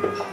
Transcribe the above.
谢谢。